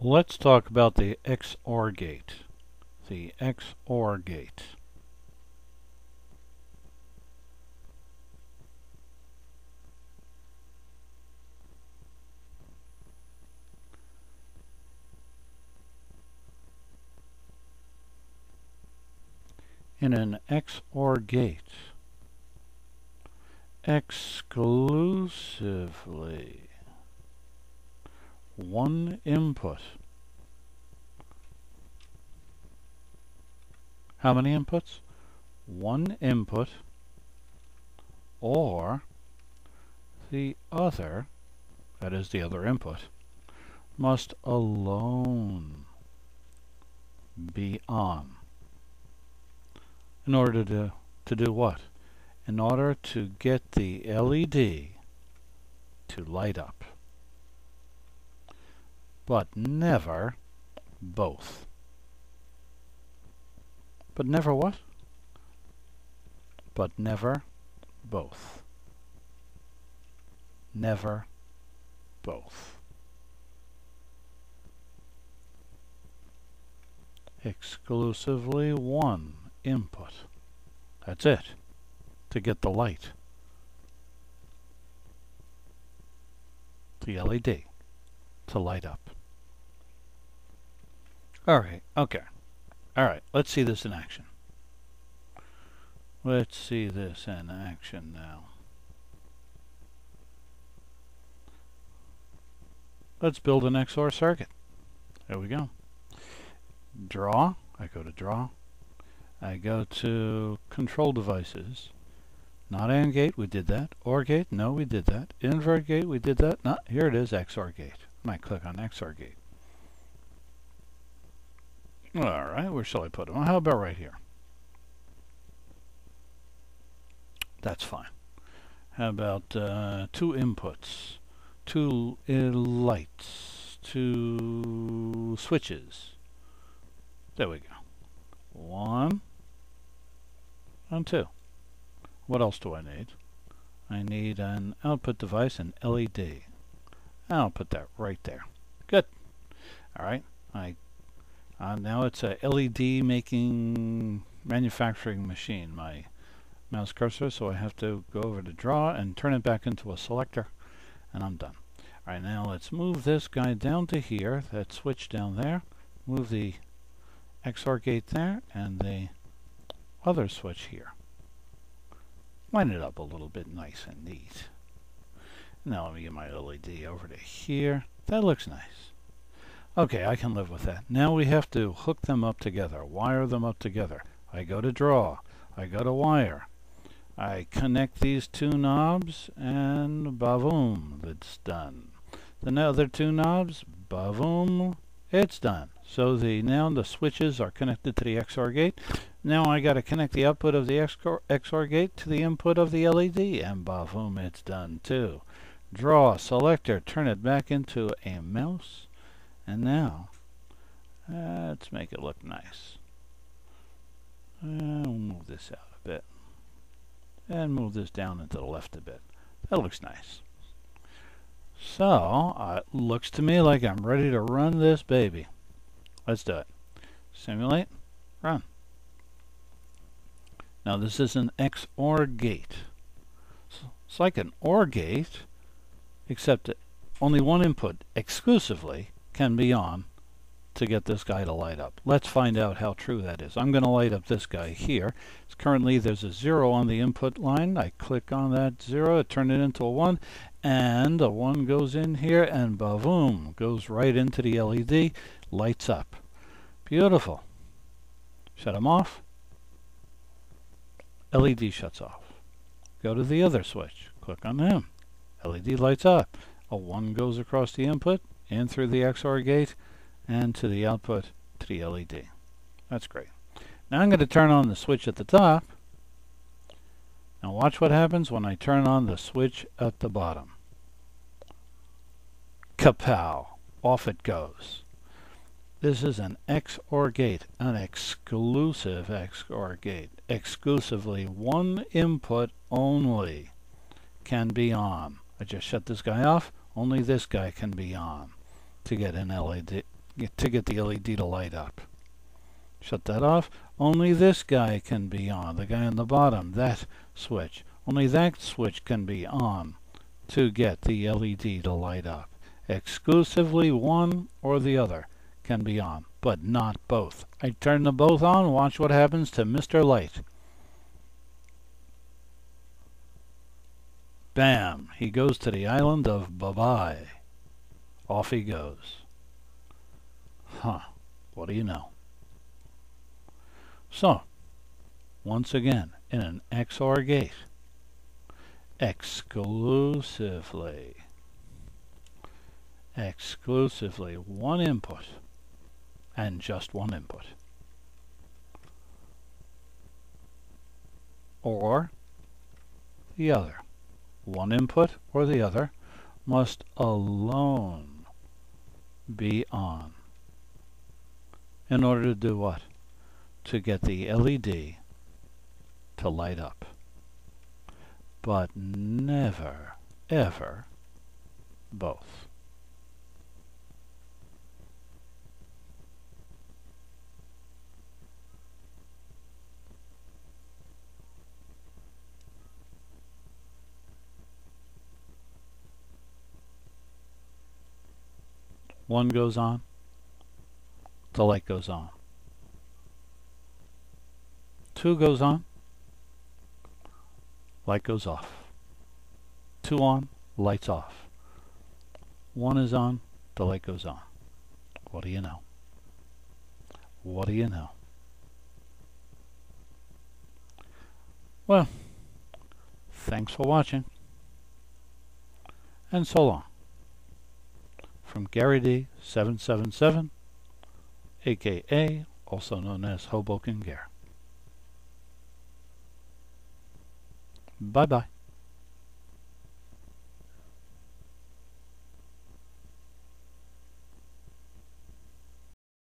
Let's talk about the XOR gate. The XOR gate. In an XOR gate, exclusively one input. How many inputs? One input or the other, that is the other input, must alone be on. In order to, to do what? In order to get the LED to light up but never both. But never what? But never both. Never both. Exclusively one input. That's it. To get the light. The LED to light up. Alright, okay. Alright, let's see this in action. Let's see this in action now. Let's build an XOR circuit. There we go. Draw. I go to Draw. I go to Control Devices. Not AND gate, we did that. OR gate, no, we did that. Invert gate, we did that. Not here it is, XOR gate. I might click on XOR gate. Alright, where shall I put them? How about right here? That's fine. How about uh, two inputs, two lights, two switches. There we go. One and two. What else do I need? I need an output device, an LED. I'll put that right there. Good. Alright, I uh, now it's a LED making manufacturing machine, my mouse cursor, so I have to go over to draw and turn it back into a selector, and I'm done. Alright, now let's move this guy down to here, that switch down there, move the XOR gate there, and the other switch here. Line it up a little bit nice and neat. Now let me get my LED over to here. That looks nice. Okay, I can live with that. Now we have to hook them up together, wire them up together. I go to draw, I go to wire. I connect these two knobs and bavoom, it's done. The other two knobs, bavoom, it's done. So the now the switches are connected to the XOR gate. Now I got to connect the output of the XOR, gate to the input of the LED and bavoom, it's done too. Draw, selector, turn it back into a mouse and now, let's make it look nice. Uh, we'll move this out a bit. And move this down into the left a bit. That looks nice. So, uh, it looks to me like I'm ready to run this baby. Let's do it. Simulate, run. Now this is an XOR gate. It's like an OR gate, except only one input exclusively can be on to get this guy to light up. Let's find out how true that is. I'm going to light up this guy here. It's currently there's a 0 on the input line. I click on that 0, turn it into a 1, and a 1 goes in here, and boom, goes right into the LED, lights up. Beautiful. Shut them off. LED shuts off. Go to the other switch. Click on them. LED lights up. A 1 goes across the input, in through the XOR gate and to the output to the LED. That's great. Now I'm going to turn on the switch at the top. Now watch what happens when I turn on the switch at the bottom. Kapow! Off it goes. This is an XOR gate, an exclusive XOR gate. Exclusively one input only can be on. I just shut this guy off. Only this guy can be on to get an LED, to get the LED to light up. Shut that off. Only this guy can be on. The guy on the bottom, that switch. Only that switch can be on to get the LED to light up. Exclusively one or the other can be on, but not both. I turn them both on, watch what happens to Mr. Light. Bam! He goes to the island of Bye-bye. Off he goes. Huh. What do you know? So, once again, in an XOR gate, exclusively, exclusively one input and just one input. Or the other. One input or the other must alone be on. In order to do what? To get the LED to light up. But never, ever both. One goes on, the light goes on. Two goes on, light goes off. Two on, lights off. One is on, the light goes on. What do you know? What do you know? Well, thanks for watching, and so long from Gary D777, aka also known as Hoboken Gare. Bye bye.